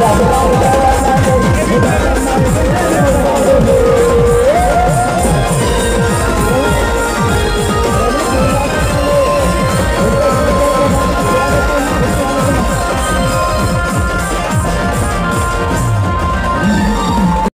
Música